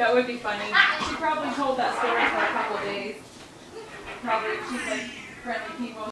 That would be funny. She probably told that story for a couple days. Probably she's like friendly people.